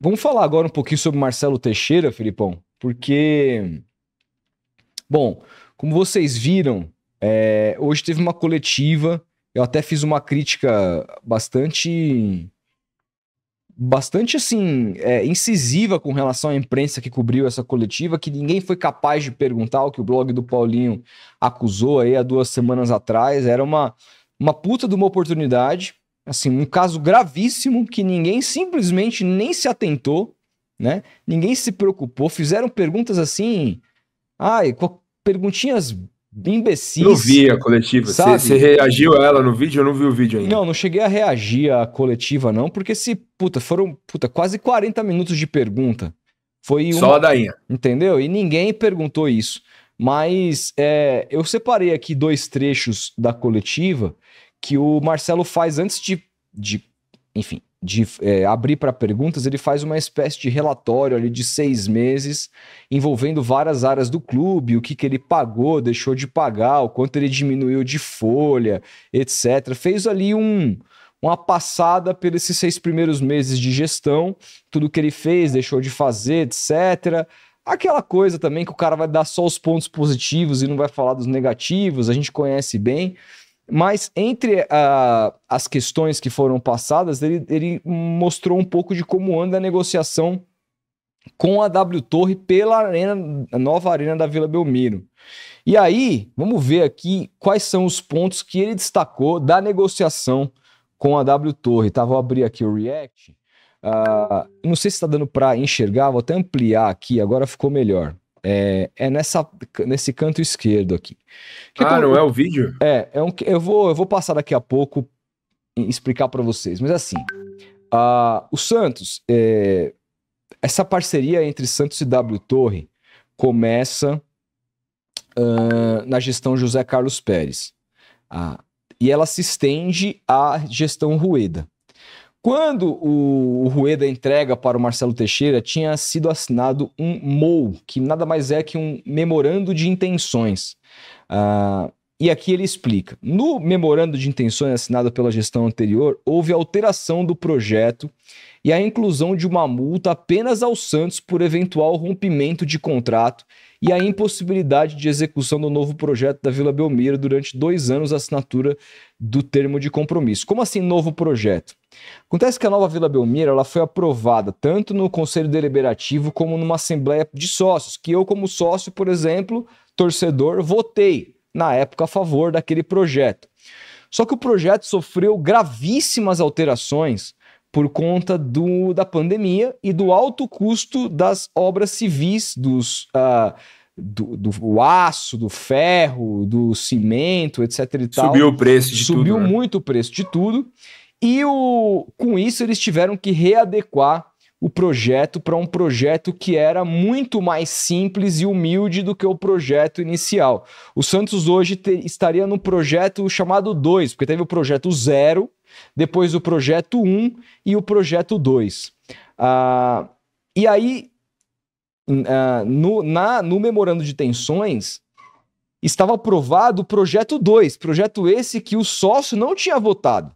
vamos falar agora um pouquinho sobre Marcelo Teixeira, Filipão, porque, bom, como vocês viram, é, hoje teve uma coletiva, eu até fiz uma crítica bastante bastante assim é, incisiva com relação à imprensa que cobriu essa coletiva, que ninguém foi capaz de perguntar o que o blog do Paulinho acusou aí há duas semanas atrás. Era uma, uma puta de uma oportunidade, assim, um caso gravíssimo que ninguém simplesmente nem se atentou, né? Ninguém se preocupou, fizeram perguntas assim, ai, perguntinhas imbecis. Eu vi a coletiva. Você reagiu a ela no vídeo? Eu não vi o vídeo ainda. Não, não cheguei a reagir à coletiva, não, porque se, puta, foram, puta, quase 40 minutos de pergunta. Foi Só a dainha. Entendeu? E ninguém perguntou isso. Mas é, eu separei aqui dois trechos da coletiva que o Marcelo faz antes de, de enfim, de é, abrir para perguntas, ele faz uma espécie de relatório ali de seis meses, envolvendo várias áreas do clube, o que, que ele pagou, deixou de pagar, o quanto ele diminuiu de folha, etc. Fez ali um, uma passada pelos seis primeiros meses de gestão, tudo que ele fez, deixou de fazer, etc. Aquela coisa também que o cara vai dar só os pontos positivos e não vai falar dos negativos, a gente conhece bem. Mas entre uh, as questões que foram passadas, ele, ele, mostrou um pouco de como anda a negociação com a W Torre pela arena, a nova arena da Vila Belmiro. E aí, vamos ver aqui quais são os pontos que ele destacou da negociação com a W Torre. Tá, vou abrir aqui o React. Uh, não sei se está dando para enxergar, vou até ampliar aqui, agora ficou melhor. É, é nessa, nesse canto esquerdo aqui. Que ah, não é o vídeo? É, é um, eu, vou, eu vou passar daqui a pouco e explicar para vocês. Mas assim, uh, o Santos, é, essa parceria entre Santos e W Torre começa uh, na gestão José Carlos Pérez. Uh, e ela se estende à gestão Rueda. Quando o, o Rueda entrega para o Marcelo Teixeira, tinha sido assinado um MOU, que nada mais é que um memorando de intenções. Uh, e aqui ele explica: no memorando de intenções assinado pela gestão anterior, houve alteração do projeto e a inclusão de uma multa apenas ao Santos por eventual rompimento de contrato e a impossibilidade de execução do novo projeto da Vila Belmiro durante dois anos a assinatura do termo de compromisso. Como assim novo projeto? Acontece que a nova Vila Belmiro ela foi aprovada tanto no Conselho Deliberativo como numa Assembleia de Sócios, que eu, como sócio, por exemplo, torcedor, votei na época a favor daquele projeto. Só que o projeto sofreu gravíssimas alterações por conta do, da pandemia e do alto custo das obras civis, dos, uh, do, do aço, do ferro, do cimento, etc. E tal. Subiu o preço de Subiu tudo. Subiu né? muito o preço de tudo. E o, com isso eles tiveram que readequar o projeto para um projeto que era muito mais simples e humilde do que o projeto inicial. O Santos hoje estaria no projeto chamado 2, porque teve o projeto 0, depois o projeto 1 um, e o projeto 2. Ah, e aí, ah, no, na, no memorando de tensões, estava aprovado o projeto 2, projeto esse que o sócio não tinha votado.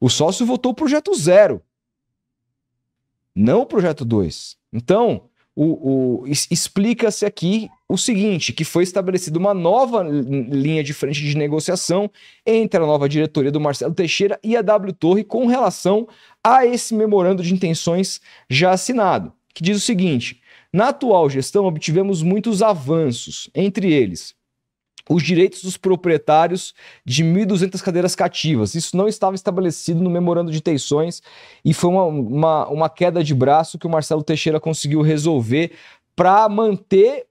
O sócio votou o projeto 0 não o projeto 2. Então, o, o explica-se aqui o seguinte: que foi estabelecida uma nova linha de frente de negociação entre a nova diretoria do Marcelo Teixeira e a W Torre com relação a esse memorando de intenções já assinado, que diz o seguinte: na atual gestão obtivemos muitos avanços, entre eles os direitos dos proprietários de 1.200 cadeiras cativas. Isso não estava estabelecido no memorando de intenções e foi uma, uma, uma queda de braço que o Marcelo Teixeira conseguiu resolver para manter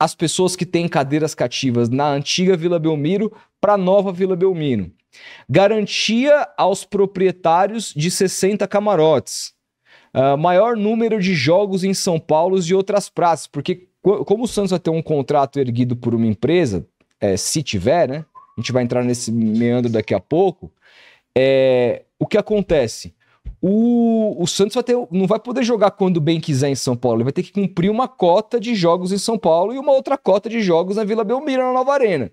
as pessoas que têm cadeiras cativas na antiga Vila Belmiro para a nova Vila Belmiro. Garantia aos proprietários de 60 camarotes. Uh, maior número de jogos em São Paulo e outras praças, porque como o Santos vai ter um contrato erguido por uma empresa, é, se tiver, né? A gente vai entrar nesse meandro daqui a pouco. É, o que acontece? o, o Santos vai ter, não vai poder jogar quando bem quiser em São Paulo. Ele vai ter que cumprir uma cota de jogos em São Paulo e uma outra cota de jogos na Vila Belmiro, na Nova Arena.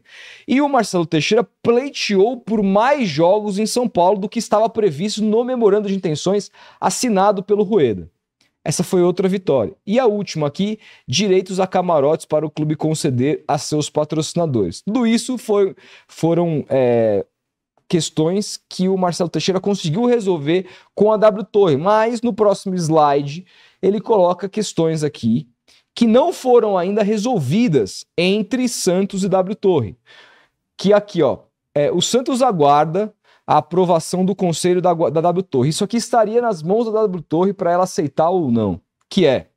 E o Marcelo Teixeira pleiteou por mais jogos em São Paulo do que estava previsto no memorando de intenções assinado pelo Rueda. Essa foi outra vitória. E a última aqui, direitos a camarotes para o clube conceder a seus patrocinadores. Tudo isso foi, foram é, questões que o Marcelo Teixeira conseguiu resolver com a W Torre, mas no próximo slide ele coloca questões aqui que não foram ainda resolvidas entre Santos e W Torre. Que aqui, ó, é, o Santos aguarda a aprovação do conselho da, da W Torre. Isso aqui estaria nas mãos da W Torre para ela aceitar ou não. Que é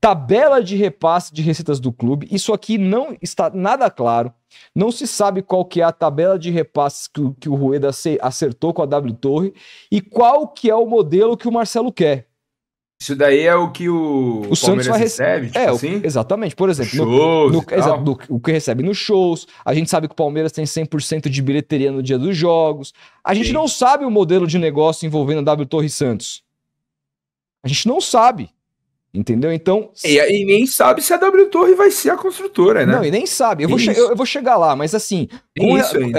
tabela de repasse de receitas do clube. Isso aqui não está nada claro. Não se sabe qual que é a tabela de repasses que, que o Rueda acertou com a W Torre e qual que é o modelo que o Marcelo quer. Isso daí é o que o, o Santos vai recebe, tipo é, assim? exatamente. Por exemplo, shows no, no, no, o que recebe nos shows. A gente sabe que o Palmeiras tem 100% de bilheteria no dia dos jogos. A gente Sim. não sabe o modelo de negócio envolvendo a W Torre Santos. A gente não sabe. Entendeu? Então. E, e, nem sabe se a W Torre vai ser a construtora, né? Não, e nem sabe. Eu, vou, eu, eu vou, chegar lá, mas assim.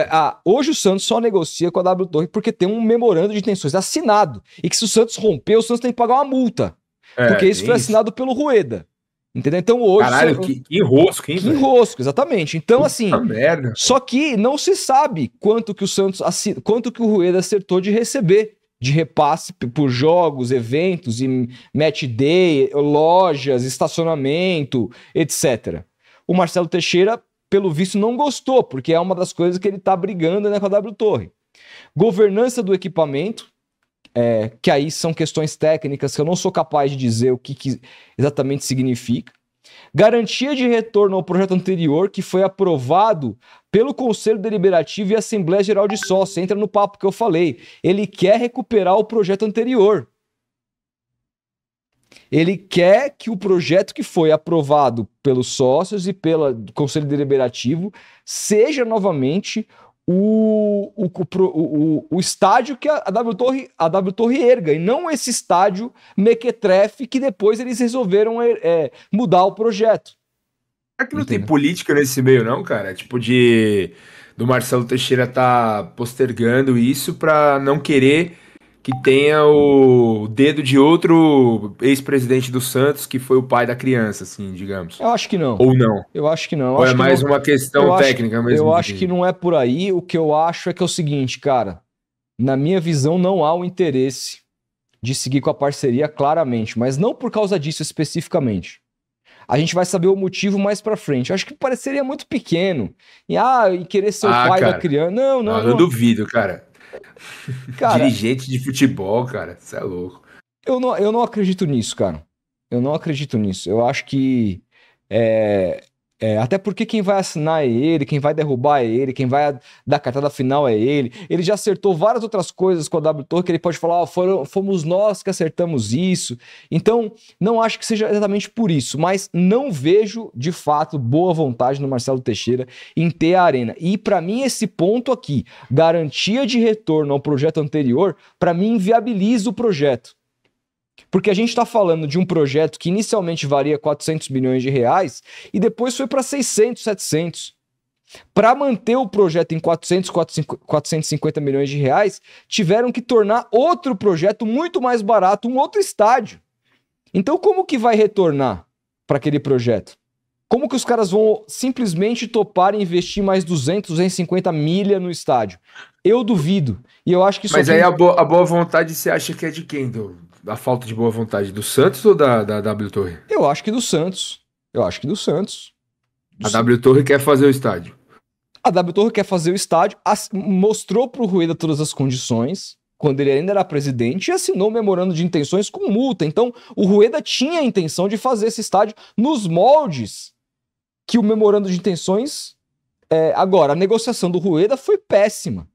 A, a, hoje o Santos só negocia com a W Torre porque tem um memorando de intenções assinado. E que se o Santos romper, o Santos tem que pagar uma multa. É, porque isso foi assinado pelo Rueda. Entendeu? Então hoje. Caralho, que, que enrosco, hein? Que enrosco, exatamente. Então, Puta assim. Merda. Só que não se sabe quanto que o Santos. Quanto que o Rueda acertou de receber de repasse por jogos, eventos e match day, lojas, estacionamento, etc. O Marcelo Teixeira, pelo visto, não gostou, porque é uma das coisas que ele está brigando né, com a W Torre. Governança do equipamento, é, que aí são questões técnicas que eu não sou capaz de dizer o que, que exatamente significa. Garantia de retorno ao projeto anterior, que foi aprovado pelo Conselho Deliberativo e Assembleia Geral de Sócios. Entra no papo que eu falei. Ele quer recuperar o projeto anterior. Ele quer que o projeto que foi aprovado pelos sócios e pelo Conselho Deliberativo seja novamente o, o, o, o, estádio que a, W Torre, a W Torre erga, e não esse estádio mequetrefe que depois eles resolveram é, é mudar o projeto. Será que não Entendeu? tem política nesse meio, não, cara? Tipo, de do Marcelo Teixeira tá postergando isso para não querer que tenha o dedo de outro ex-presidente do Santos que foi o pai da criança, assim, digamos. Eu acho que não. Ou não. Eu acho que não. Ou é mais não... uma questão eu técnica acho, mesmo. Eu acho que não é por aí. O que eu acho é que é o seguinte, cara. Na minha visão, não há o interesse de seguir com a parceria claramente, mas não por causa disso especificamente. A gente vai saber o motivo mais pra frente. Eu acho que pareceria muito pequeno. E, ah, e querer ser ah, o pai cara. da criança. Não, não, ah, não. Eu duvido, cara. Cara, Dirigente de futebol, cara, você é louco. Eu não, eu não acredito nisso, cara. Eu não acredito nisso. Eu acho que é, é, até porque quem vai assinar é ele, quem vai derrubar é ele, quem vai dar cartada final é ele. Ele já acertou várias outras coisas com a W Torre que ele pode falar, oh, foram, fomos nós que acertamos isso. Então, não acho que seja exatamente por isso, mas não vejo de fato boa vontade no Marcelo Teixeira em ter a arena. E para mim esse ponto aqui, garantia de retorno ao projeto anterior, para mim inviabiliza o projeto. Porque a gente está falando de um projeto que inicialmente valia 400 milhões de reais e depois foi para 600, 700. Para manter o projeto em 400, 450 milhões de reais, tiveram que tornar outro projeto muito mais barato, um outro estádio. Então, como que vai retornar para aquele projeto? Como que os caras vão simplesmente topar e investir mais 200, 250 milha no estádio? Eu duvido. E eu acho que isso Mas aí a boa, a boa vontade você acha que é de quem, do, da falta de boa vontade do Santos ou da, da W Torre? Eu acho que do Santos. Eu acho que do Santos. Do a W Torre quer fazer o estádio. A W Torre quer fazer o estádio, mostrou para o Rueda todas as condições, quando ele ainda era presidente, e assinou o memorando de intenções com multa. Então, o Rueda tinha a intenção de fazer esse estádio nos moldes que o memorando de intenções. É, agora, a negociação do Rueda foi péssima.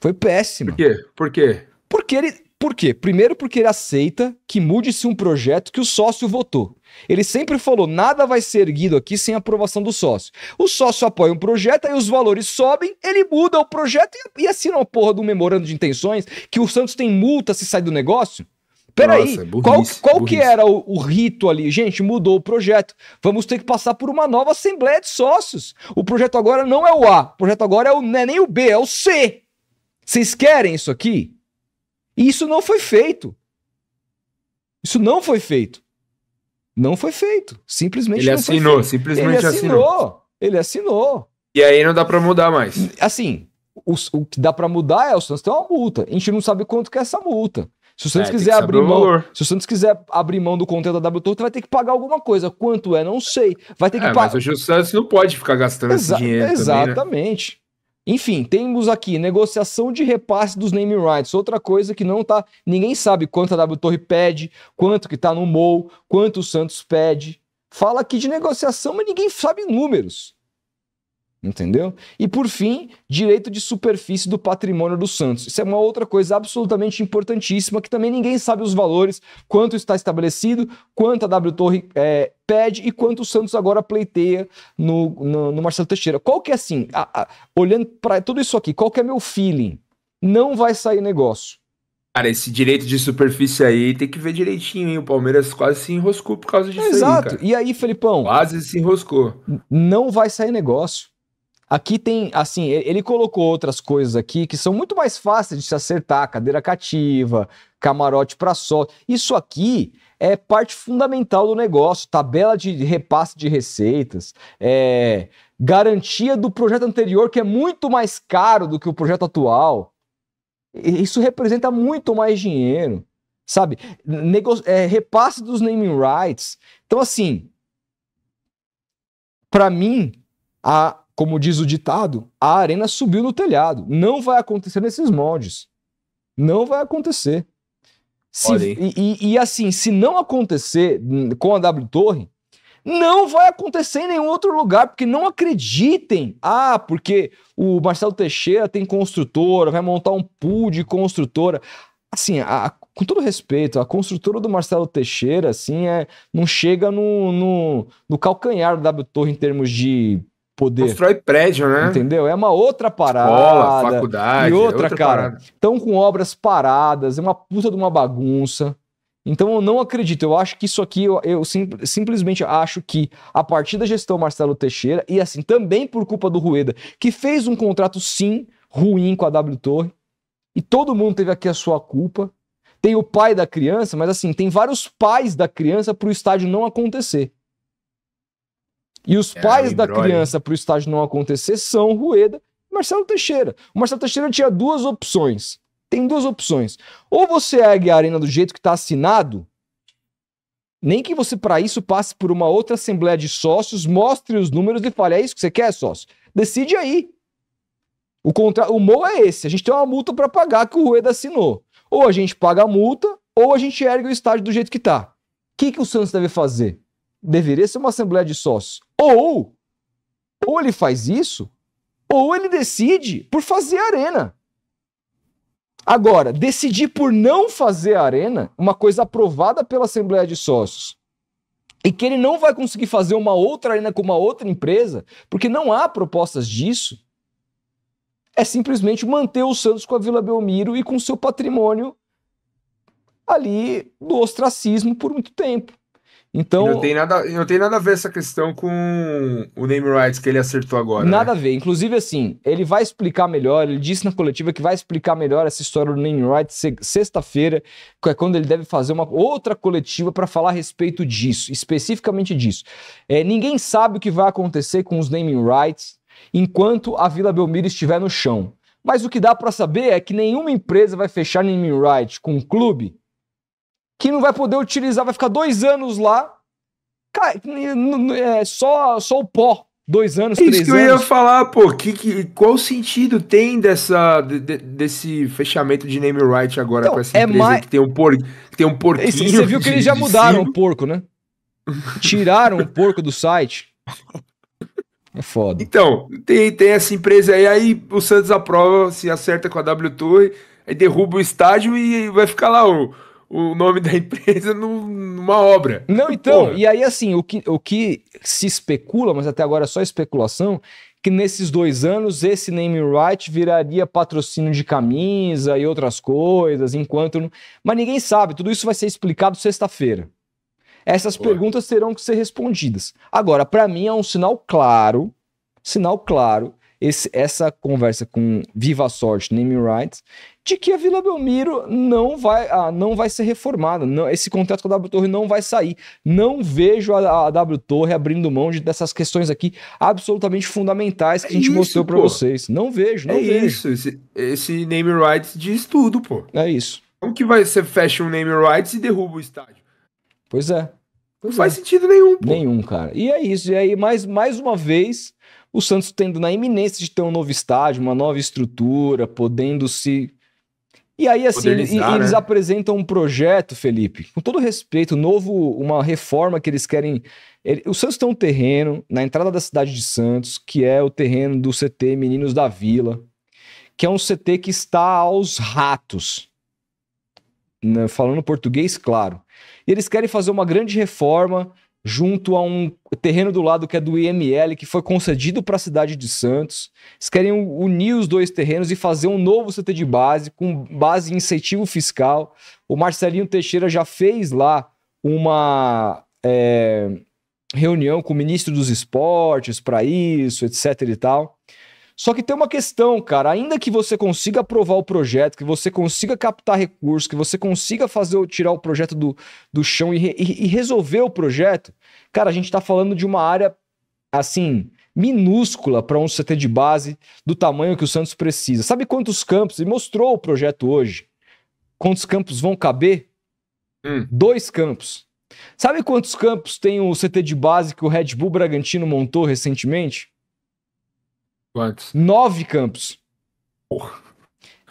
Foi péssima. Por quê? Por quê? Porque ele, Por quê? Primeiro porque ele aceita que mude-se um projeto que o sócio votou. Ele sempre falou: nada vai ser erguido aqui sem aprovação do sócio. O sócio apoia um projeto, aí os valores sobem, ele muda o projeto e, e assina uma porra do memorando de intenções que o Santos tem multa se sai do negócio. Peraí, Nossa, é qual, qual que era o, o, rito ali? Gente, mudou o projeto. Vamos ter que passar por uma nova assembleia de sócios. O projeto agora não é o A, o projeto agora é o, não é nem o B, é o C. Vocês querem isso aqui? E isso não foi feito. Isso não foi feito. Não foi feito. Simplesmente ele não assinou, foi feito. simplesmente ele assinou. assinou. Ele assinou. E aí não dá para mudar mais. Assim, o, o que dá para mudar é o Santos tem uma multa. A gente não sabe quanto que é essa multa. Se o Santos é, quiser abrir mão, se o Santos quiser abrir mão do conteúdo da WTO, vai ter que pagar alguma coisa. Quanto é? Não sei. Vai ter que é, pagar. Mas hoje o Santos não pode ficar gastando Exa esse dinheiro. Exatamente. Também, né? Enfim, temos aqui negociação de repasse dos naming rights, outra coisa que não tá, ninguém sabe quanto a W Torre pede, quanto que tá no MOU, quanto o Santos pede. Fala aqui de negociação, mas ninguém sabe números. Entendeu? E por fim, direito de superfície do patrimônio do Santos. Isso é uma outra coisa absolutamente importantíssima que também ninguém sabe os valores, quanto está estabelecido, quanto a W Torre é, pede e quanto o Santos agora pleiteia no, no, no Marcelo Teixeira. Qual que é assim, a, a, olhando para tudo isso aqui, qual que é meu feeling? Não vai sair negócio. Cara, esse direito de superfície aí tem que ver direitinho, hein? O Palmeiras quase se enroscou por causa disso Exato. Aí, e aí, Felipão? Quase se enroscou. Não vai sair negócio. Aqui tem, assim, ele colocou outras coisas aqui que são muito mais fáceis de se acertar, cadeira cativa, camarote para só. Isso aqui é parte fundamental do negócio, tabela de repasse de receitas, é, garantia do projeto anterior que é muito mais caro do que o projeto atual. Isso representa muito mais dinheiro, sabe? Nego é, repasse dos naming rights. Então, assim, para mim, a como diz o ditado, a arena subiu no telhado. Não vai acontecer nesses moldes. Não vai acontecer. Se, e, e, assim, se não acontecer com a W Torre, não vai acontecer em nenhum outro lugar, porque não acreditem. Ah, porque o Marcelo Teixeira tem construtora, vai montar um pool de construtora. Assim, a, com todo respeito, a construtora do Marcelo Teixeira, assim, é, não chega no, no, no calcanhar da W Torre em termos de poder. Constrói prédio, né? Entendeu? É uma outra parada. Escola, faculdade. E outra, outra cara. Estão com obras paradas, é uma puta de uma bagunça. Então eu não acredito, eu acho que isso aqui, eu, eu sim, simplesmente acho que a partir da gestão Marcelo Teixeira, e assim, também por culpa do Rueda, que fez um contrato sim ruim com a W Torre, e todo mundo teve aqui a sua culpa. Tem o pai da criança, mas assim, tem vários pais da criança para o estádio não acontecer. E os é, pais da criança para o estágio não acontecer são Rueda e Marcelo Teixeira. O Marcelo Teixeira tinha duas opções. Tem duas opções. Ou você ergue a arena do jeito que está assinado, nem que você, para isso, passe por uma outra assembleia de sócios, mostre os números e fale: é isso que você quer, sócio? Decide aí. O, contra... o MO é esse: a gente tem uma multa para pagar que o Rueda assinou. Ou a gente paga a multa, ou a gente ergue o estádio do jeito que está. O que, que o Santos deve fazer? Deveria ser uma assembleia de sócios. Ou, ou ele faz isso, ou ele decide por fazer a arena. Agora, decidir por não fazer a arena, uma coisa aprovada pela Assembleia de Sócios, e que ele não vai conseguir fazer uma outra arena com uma outra empresa, porque não há propostas disso, é simplesmente manter o Santos com a Vila Belmiro e com seu patrimônio ali do ostracismo por muito tempo. Então, não tem, nada, não tem nada a ver essa questão com o name rights que ele acertou agora. Nada né? a ver. Inclusive, assim, ele vai explicar melhor. Ele disse na coletiva que vai explicar melhor essa história do name rights sexta-feira, que é quando ele deve fazer uma outra coletiva para falar a respeito disso, especificamente disso. É, ninguém sabe o que vai acontecer com os naming rights enquanto a Vila Belmiro estiver no chão. Mas o que dá para saber é que nenhuma empresa vai fechar naming rights com um clube que não vai poder utilizar, vai ficar dois anos lá, é só, só o pó. Dois anos, é três anos. Isso que eu ia falar, pô. Que, que, qual sentido tem dessa, de, desse fechamento de name right agora então, com essa é empresa mais... que tem um, por, que tem um porquinho? Você viu que eles já mudaram o porco, né? Tiraram o porco do site. É foda. Então, tem, tem essa empresa aí, aí o Santos aprova, se acerta com a W Tour aí derruba o estádio e vai ficar lá o, o nome da empresa numa obra. Não, então, Porra. e aí assim, o que, o que se especula, mas até agora é só especulação, que nesses dois anos esse name right viraria patrocínio de camisa e outras coisas, enquanto. Mas ninguém sabe, tudo isso vai ser explicado sexta-feira. Essas perguntas terão que ser respondidas. Agora, para mim é um sinal claro, sinal claro, esse, essa conversa com Viva Sorte, Name Rights, de que a Vila Belmiro não vai, ah, não vai ser reformada. Não, esse contrato com a W Torre não vai sair. Não vejo a, a W Torre abrindo mão de, dessas questões aqui absolutamente fundamentais que é a gente isso, mostrou para vocês. Não vejo, não é vejo. Isso, esse, esse name rights diz tudo, pô. É isso. Como que vai ser fecha um name rights e derruba o estádio? Pois é. Pois não é. faz sentido nenhum, pô. Nenhum, cara. E é isso. E aí, mais, mais uma vez, o Santos tendo na iminência de ter um novo estádio, uma nova estrutura, podendo se e aí, assim, eles, né? eles apresentam um projeto, Felipe, com todo respeito, novo, uma reforma que eles querem. Ele, o Santos tem um terreno na entrada da cidade de Santos, que é o terreno do CT Meninos da Vila, que é um CT que está aos ratos. Né, falando português, claro. E eles querem fazer uma grande reforma junto a um terreno do lado que é do IML, que foi concedido para a cidade de Santos. Eles querem unir os dois terrenos e fazer um novo CT de base, com base em incentivo fiscal. O Marcelinho Teixeira já fez lá uma é, reunião com o ministro dos esportes para isso, etc e tal. Só que tem uma questão, cara. Ainda que você consiga aprovar o projeto, que você consiga captar recursos, que você consiga fazer tirar o projeto do, do chão e, e, e resolver o projeto, cara, a gente tá falando de uma área assim minúscula para um CT de base do tamanho que o Santos precisa. Sabe quantos campos? E mostrou o projeto hoje. Quantos campos vão caber? Hum. Dois campos. Sabe quantos campos tem o CT de base que o Red Bull Bragantino montou recentemente? Quantos? Nove campos. Porra.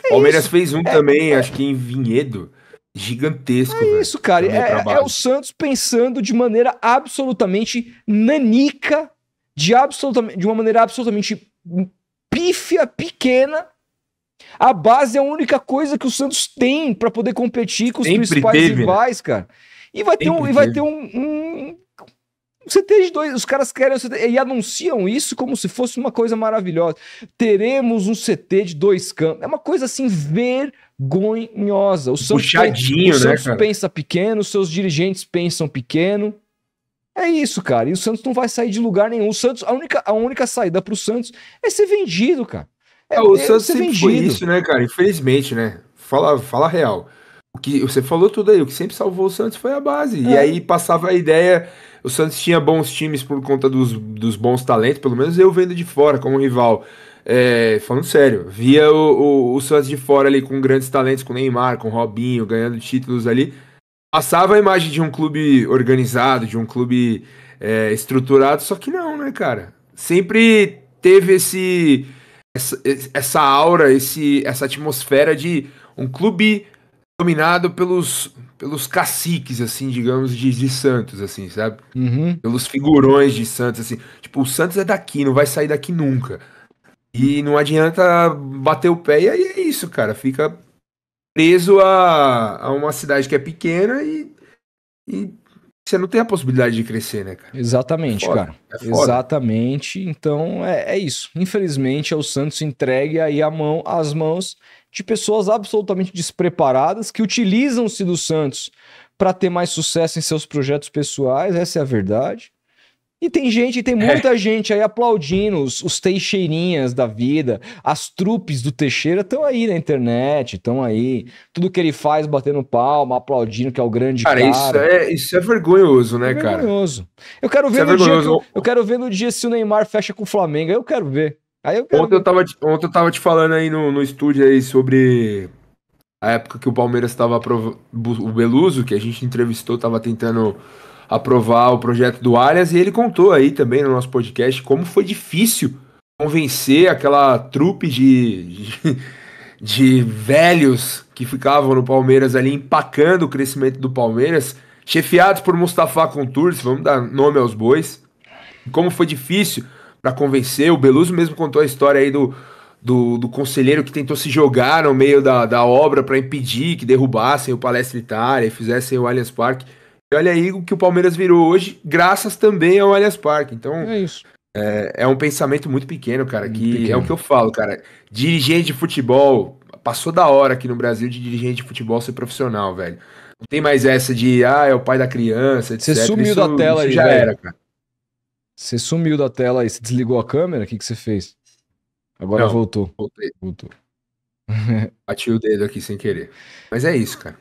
É Palmeiras isso. fez um é, também, é. acho que em Vinhedo. Gigantesco. É véio, isso, cara. É, é, o Santos pensando de maneira absolutamente nanica, de, absolutamente, de uma maneira absolutamente pífia, pequena. A base é a única coisa que o Santos tem para poder competir com os Sempre principais teve, né? rivais, né? cara. E vai ter, um, e vai ter um, um, CT de dois, os caras querem CT, e anunciam isso como se fosse uma coisa maravilhosa. Teremos um CT de dois campos. É uma coisa assim vergonhosa. O Santos, Puxadinho, o Santos né, pensa pequeno, os seus dirigentes pensam pequeno. É isso, cara. E o Santos não vai sair de lugar nenhum. O Santos, a única, a única saída pro Santos é ser vendido, cara. É, é o é Santos sempre vendido. foi isso, né, cara? Infelizmente, né? Fala, fala real. O que você falou tudo aí, o que sempre salvou o Santos foi a base. É. E aí passava a ideia o Santos tinha bons times por conta dos, dos bons talentos, pelo menos eu vendo de fora como rival. É, falando sério, via o, o, o, Santos de fora ali com grandes talentos, com Neymar, com Robinho, ganhando títulos ali. Passava a imagem de um clube organizado, de um clube é, estruturado, só que não, né, cara? Sempre teve esse essa, essa aura, esse, essa atmosfera de um clube dominado pelos pelos caciques, assim, digamos, de, de Santos, assim, sabe? Uhum. Pelos figurões de Santos, assim. Tipo, o Santos é daqui, não vai sair daqui nunca. E não adianta bater o pé, e aí é isso, cara. Fica preso a, a uma cidade que é pequena e, e você não tem a possibilidade de crescer, né, cara? Exatamente, é cara. É Exatamente. Então é, é isso. Infelizmente, é o Santos entregue aí a mão, as mãos de pessoas absolutamente despreparadas que utilizam-se do Santos para ter mais sucesso em seus projetos pessoais, essa é a verdade. E tem gente, tem muita é. gente aí aplaudindo os, os, Teixeirinhas da vida, as trupes do Teixeira estão aí na internet, estão aí. Tudo que ele faz batendo palma, aplaudindo que é o grande cara. Cara, isso é, isso é vergonhoso, né, é cara? Vergonhoso. Eu quero ver isso é no é dia eu, eu, quero ver no dia se o Neymar fecha com o Flamengo, eu quero ver. Eu quero... ontem, eu tava, ontem eu tava te falando aí no, no estúdio aí sobre a época que o Palmeiras estava o Beluso, que a gente entrevistou, tava tentando aprovar o projeto do Arias e ele contou aí também no nosso podcast como foi difícil convencer aquela trupe de, de, de velhos que ficavam no Palmeiras ali empacando o crescimento do Palmeiras, chefiados por Mustafa Contursi, vamos dar nome aos bois. Como foi difícil para convencer. O Beluso mesmo contou a história aí do, do, do conselheiro que tentou se jogar no meio da, da obra para impedir que derrubassem o Palestra Itália e fizessem o Allianz Parque. E olha aí o que o Palmeiras virou hoje, graças também ao Allianz Parque. Então, é isso. É, é um pensamento muito pequeno, cara, que pequeno. é o que eu falo, cara. Dirigente de futebol, passou da hora aqui no Brasil de dirigente de futebol ser profissional, velho. Não tem mais essa de, ah, é o pai da criança, etc. Você sumiu isso, da tela aí, já velho. era, cara. Você sumiu da tela aí, você desligou a câmera, o que, que você fez? Agora Não, voltou. Voltei. Voltou. Bati o dedo aqui sem querer. Mas é isso, cara.